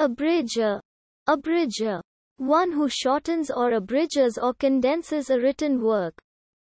Abridger. Abridger. One who shortens or abridges or condenses a written work.